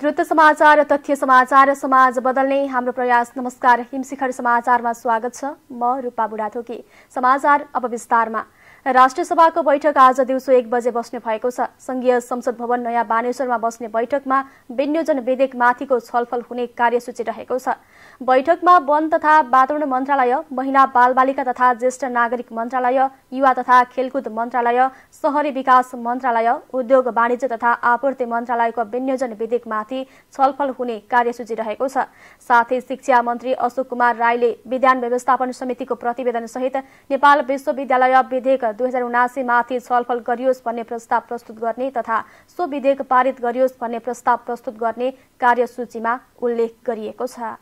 द्रुत समाचार तथ्य समाचार समाज बदल्ने हाम्रो प्रयास। नमस्कार हिमशिखर समाचारमा स्वागत छ। म रूपा बुढाथोकी। समाचार अब विस्तारमा। राष्ट्रिय सभाको बैठक आज दिउँसो एक बजे बस्ने भएको छ। संघीय संसद भवन नयाँ बानेश्वरमा बस्ने बैठकमा विनियोजन विधेयक माथिको छलफल हुने कार्यसूची रहेको छ। बैठकमा वन तथा वातावरण मन्त्रालय महिला बालबालिका तथा ज्येष्ठ नागरिक मन्त्रालय युवा तथा खेलकुद मन्त्रालय शहरी विकास मन्त्रालय उद्योग वाणिज्य तथा आपूर्ति मन्त्रालयको विनियोजन विधेयकमाथि छलफल हुने कार्यसूची रहेको छ। साथै शिक्षा मन्त्री अशोक कुमार राईले विधान व्यवस्थापन समितिको प्रतिवेदन सहित नेपाल विश्वविद्यालय विधेयक दुई हजार उनासीमाथि छलफल गरियोस् भन्ने प्रस्ताव प्रस्तुत गर्ने तथा सो विधेयक पारित गरियोस् भन्ने प्रस्ताव प्रस्तुत गर्ने कार्यसूचीमा उल्लेख गरिएको छ।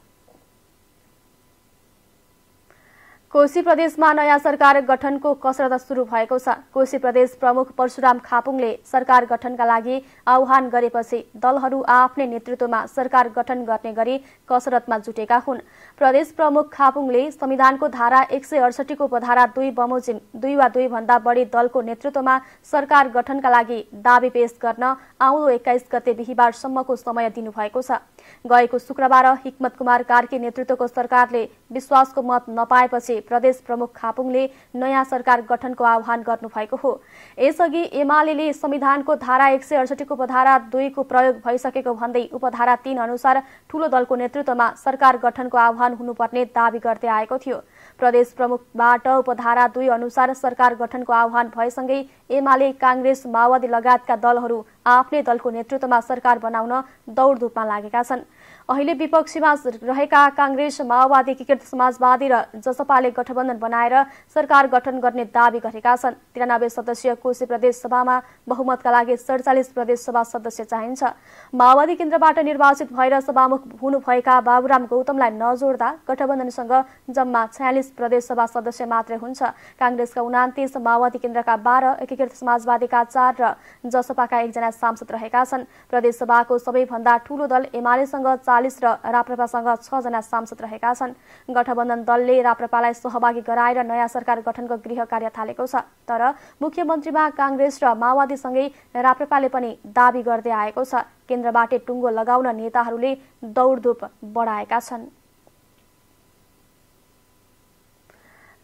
कोशी प्रदेशमा नयाँ सरकार गठनको कसरत सुरु भएको छ। कोशी प्रदेश प्रमुख परशुराम खापुङले सरकार गठनका लागि आह्वान गरेपछि दलहरू आफ्नै नेतृत्वमा सरकार गठन गर्ने गरी कसरतमा जुटेका हुन्। प्रदेश प्रमुख खापुङले संविधानको धारा एक सय अडसठीको उपधारा दुई बमोजिम दुई वा दुई भन्दा बढी दलको नेतृत्वमा सरकार गठनका लागि दावी पेश गर्न आउँदो एक्काइस गते बिहिबारसम्मको समय दिनुभएको छ। गएको शुक्रबार हिक्मत कुमार कार्की नेतृत्वको सरकारले विश्वासको मत नपाएपछि प्रदेश प्रमुख खापुङले नयाँ सरकार गठनको आह्वान गर्नुभएको हो। यसअघि एमाले संविधानको धारा एक सय अडसठीको उपधारा दुईको प्रयोग भइसकेको भन्दै उपधारा तीन अनुसार ठूलो दलको नेतृत्वमा सरकार गठनको आह्वान हुनुपर्ने दावी गर्दै आएको थियो। प्रदेश प्रमुखबाट उपधारा दुई अनुसार सरकार गठनको आह्वान भएसँगै एमाले काङ्ग्रेस माओवादी लगायतका दलहरू आफ्नै दलको नेतृत्वमा सरकार बनाउन दौडधुपमा लागेका छन्। अहिले विपक्षीमा रहेका काङ्ग्रेस माओवादी एकीकृत समाजवादी र जसपाले गठबन्धन बनाएर सरकार गठन गर्ने दावी गरेका छन्। तिरानब्बे सदस्यीय कोशी प्रदेश सभामा बहुमतका लागि सडचालिस प्रदेश सभा सदस्य चाहिन्छ। माओवादी केन्द्रबाट निर्वाचित भएर सभामुख हुनुभएका बाबुराम गौतमलाई नजोड्दा गठबन्धनसँग जम्मा छयालिस प्रदेश सभा सदस्य मात्रै हुन्छ। काङ्ग्रेसका उनातिस माओवादी केन्द्रका बाह्र एकीकृत समाजवादीका चार र जसपाका एकजना सांसद रहेका छन्। प्रदेश सभाको सबैभन्दा ठूलो दल एमालेसँग चालिस र राप्रपासँग छजना सांसद रहेका छन्। गठबन्धन दलले राप्रपालाई सहभागी गराएर नयाँ सरकार गठनको गृह कार्य थालेको छ। तर मुख्यमन्त्रीमा काङ्ग्रेस र माओवादीसँगै राप्रपाले पनि दावी गर्दै आएको छ। केन्द्रबाटै टुङ्गो लगाउन नेताहरूले दौडधुप बढाएका छन्।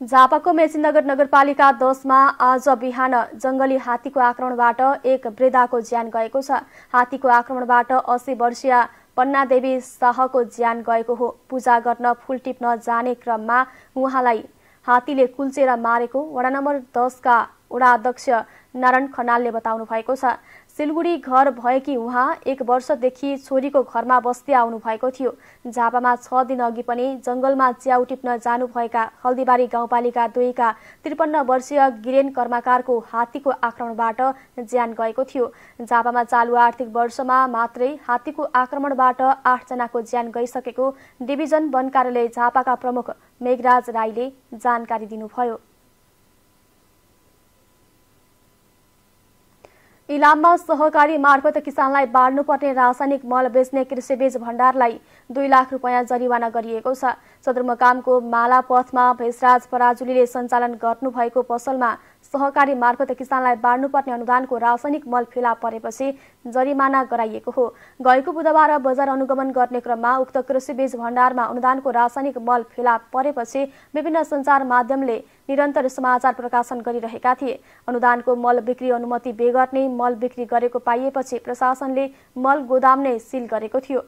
झापाको मेचिनगर नगरपालिका दसमा आज बिहान जंगली हात्तीको आक्रमणबाट एक वृद्धाको ज्यान गएको छ। हात्तीको आक्रमणबाट अस्सी वर्षीय पन्ना देवी शाहको ज्यान गएको हो। पूजा गर्न फुल टिप्न जाने क्रममा उहाँलाई हात्तीले कुल्चेर मारेको। वडा नम्बर दसका वडा अध्यक्ष नारायण खनालले बताउनु भएको छ। सिलगढी घर भएकी उहाँ एक वर्षदेखि छोरीको घरमा बस्दै आउनु भएको थियो। झापामा छ दिन अघि पनि जंगलमा च्याउ टिप्न जानुभएका हल्दीबारी गाउँपालिका दुईका त्रिपन्न वर्षीय गिरेन कर्माकारको हात्तीको आक्रमणबाट ज्यान गएको थियो। झापामा चालु आर्थिक वर्षमा मात्रै हात्तीको आक्रमणबाट आठजनाको ज्यान गइसकेको डिभिजन वन कार्यालय झापाका प्रमुख मेघराज राईले जानकारी दिनुभयो। इलाममा सहकारी मार्फत किसानलाई बाँड्नुपर्ने रासायनिक मल बेच्ने कृषिबीज भण्डारलाई दुई लाख रुपियाँ जरिवाना गरिएको छ। सदरमुकामको माला पथमा भेषराज पराजुलीले सञ्चालन गर्नुभएको पसलमा सहकारी मार्फत किसानलाई बाँड्नुपर्ने अनुदानको रासायनिक मल फेला परेपछि जरिमाना गराइएको हो। गएको बुधबार बजार अनुगमन गर्ने क्रममा उक्त कृषि बीज भण्डारमा अनुदानको रासायनिक मल फेला परेपछि विभिन्न सञ्चार माध्यमले निरन्तर समाचार प्रकाशन गरिरहेका थिए। अनुदानको मल बिक्री अनुमति बेगर नै मल बिक्री गरेको पाइएपछि प्रशासनले मल गोदाम नै सिल गरेको थियो।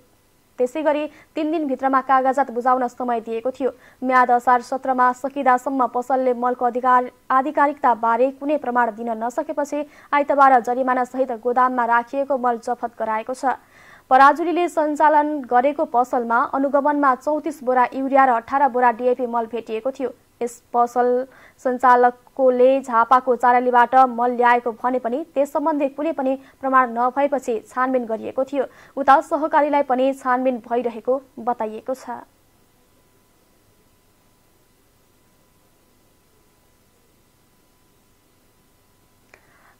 त्यसै गरी तीन दिनभित्रमा कागजात बुझाउन समय दिएको थियो। म्याद असार सत्रमा सकिँदासम्म पसलले मलको अधिकार आधिकारिकता बारे कुनै प्रमाण दिन नसकेपछि आइतबार जरिमाना सहित गोदाममा राखिएको मल जफत गराएको छ। पराजुलीले सञ्चालन गरेको पसलमा अनुगमनमा चौतिस बोरा युरिया र अठार बोरा डिएपी मल भेटिएको थियो। यस पसल सञ्चालककोले झापाको चारालीबाट मल ल्याएको भने पनि त्यस सम्बन्धी कुनै पनि प्रमाण नभएपछि छानबिन गरिएको थियो। उता सहकारीलाई पनि छानबिन भइरहेको बताइएको छ।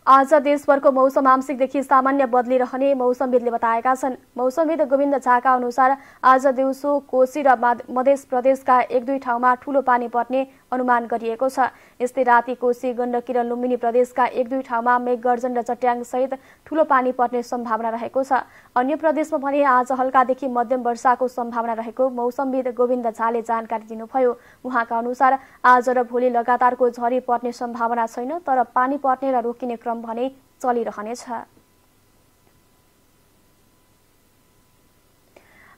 आज देशभरको मौसम आंशिकदेखि सामान्य बदलिरहने मौसमविदले बताएका छन्। मौसमविद गोविन्द झाका अनुसार आज दिउँसो कोशी र मध्य प्रदेशका एक दुई ठाउँमा ठूलो पानी पर्ने अनुमान गरिएको छ। यस्तै राति कोशी गण्डकी र लुम्बिनी प्रदेशका एक दुई ठाउँमा मेघगर्जन र चट्याङसहित ठूलो पानी पर्ने सम्भावना रहेको छ। अन्य प्रदेशमा भने आज हल्कादेखि मध्यम वर्षाको सम्भावना रहेको मौसमविद गोविन्द झाले जानकारी दिनुभयो। उहाँका अनुसार आज र भोलि लगातारको झरी पर्ने सम्भावना छैन तर पानी पर्ने र रोकिने क्रम भने चलिरहनेछ।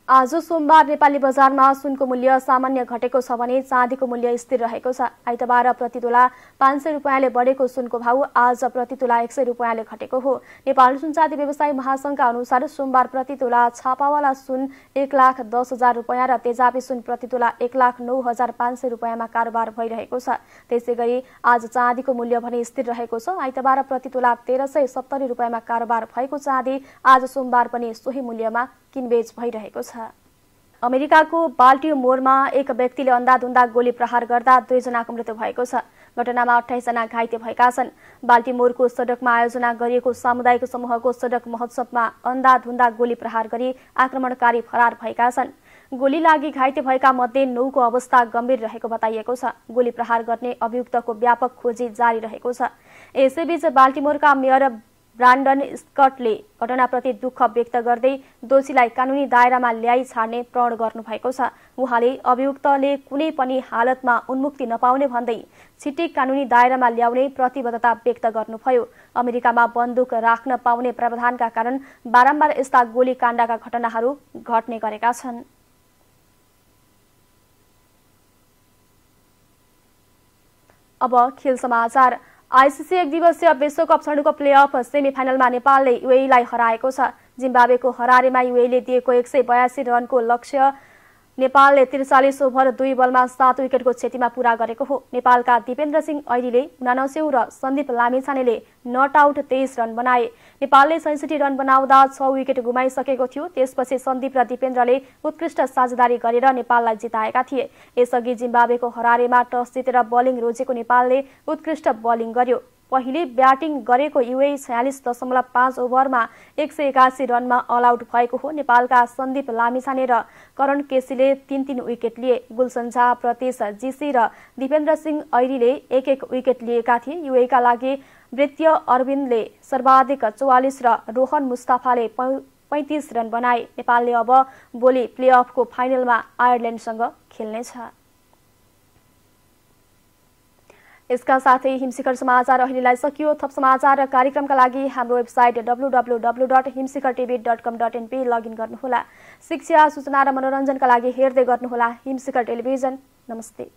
आज सोमबार नेपाली बजारमा सुनको मूल्य सामान्य घटेको छ भने चाँदीको मूल्य स्थिर रहेको छ। आइतबार प्रति तोला पाँच सय रुपियाँले बढेको सुनको भाउ आज प्रति तोला एक सय रुपियाँले घटेको हो। नेपाल सुनचाँदी व्यवसायी महासंघका अनुसार सोमबार प्रति तोला छापावाला सुन एक लाख दस हजार रुपियाँ र तेजाबी सुन प्रति तोला एक लाख नौ हजार पाँच सय रुपियाँमा कारोबार भइरहेको छ। त्यसै गरी आज चाँदीको मूल्य भने स्थिर रहेको छ। आइतबार प्रति तोला तेह्र सय सत्तरी रुपियाँमा कारोबार भएको चाँदी आज सोमबार पनि सोही मूल्यमा किनबेच भइरहेको छ। अमेरिकाको बाल्टिमोरमा एक व्यक्तिले अन्धाधुन्दा गोली प्रहार गर्दा दुईजनाको मृत्यु भएको छ। घटनामा अठाइसजना घाइते भएका छन्। बाल्टिमोरको सडकमा आयोजना गरिएको सामुदायिक समूहको सडक महोत्सवमा अन्धाधुन्दा गोली प्रहार गरी आक्रमणकारी फरार भएका छन्। गोली लागि घाइते भएका मध्ये नौको अवस्था गम्भीर रहेको बताइएको छ। गोली प्रहार गर्ने अभियुक्तको व्यापक खोजी जारी रहेको छ। यसैबीच बाल्टिमोरका मेयर ब्रान्डन स्कटले घटनाप्रति दुःख व्यक्त गर्दै दोषीलाई कानुनी दायरामा ल्याइ छाड्ने प्रण गर्नुभएको छ। उहाँले अभियुक्तले कुनै पनि हालतमा उन्मुक्ति नपाउने भन्दै छिट्टै कानुनी दायरामा ल्याउने प्रतिबद्धता व्यक्त गर्नुभयो। अमेरिकामा बन्दुक राख्न पाउने प्रावधानका कारण बारम्बार यस्ता गोलीकाण्डका घटनाहरू घट्ने गरेका छन्। अब खेल समाचार। आइसिसी एक दिवसीय विश्वकप श्रेणीको प्लेअफ सेमिफाइनलमा नेपालले युएलाई हराएको छ। जिम्बावेको हरारेमा युएले दिएको एक सय बयासी रनको लक्ष्य नेपालले त्रिचालिस ओभर दुई बलमा सात विकेटको क्षतिमा पूरा गरेको हो। नेपालका दिपेन्द्र सिंह ऐरीले उनानस्यौ र सन्दीप लामिछानेले नट आउट तेइस रन बनाए। नेपालले सैसठी रन बनाउँदा छ विकेट गुमाइसकेको थियो। त्यसपछि सन्दीप र दिपेन्द्रले उत्कृष्ट साझेदारी गरेर नेपाललाई जिताएका थिए। यसअघि जिम्बावेको हरारेमा टस जितेर बलिङ रोजेको नेपालले उत्कृष्ट बलिङ गर्यो। पहिले ब्याटिङ गरेको युए छयालिस दशमलव पाँच ओभरमा एक सय एकासी रनमा अल आउट भएको हो। नेपालका सन्दीप लामिछाने र करण केसीले तीन तीन विकेट लिए। गुलसन झा प्रतीश जीसी र दिपेन्द्र सिंह ऐरीले एक एक विकेट लिएका थिए। युएका लागि वृत्तीय अरविन्दले सर्वाधिक चौवालिस र रोहन मुस्ताफाले पैँतिस रन बनाए। नेपालले अब भोलि प्लेअफको फाइनलमा आयरल्यान्डसँग खेल्नेछ। यसका साथै हिमशिखर समाचार अहिलेलाई सकियो। थप समाचार र कार्यक्रमका लागि हाम्रो website W W W dot Himshikhar TV dot com dot NP log in गर्नुहोला। शिक्षा सूचना र मनोरञ्जनका लागि हेर्दै गर्नुहोला हिमशिखर टेलिभिजन। नमस्ते।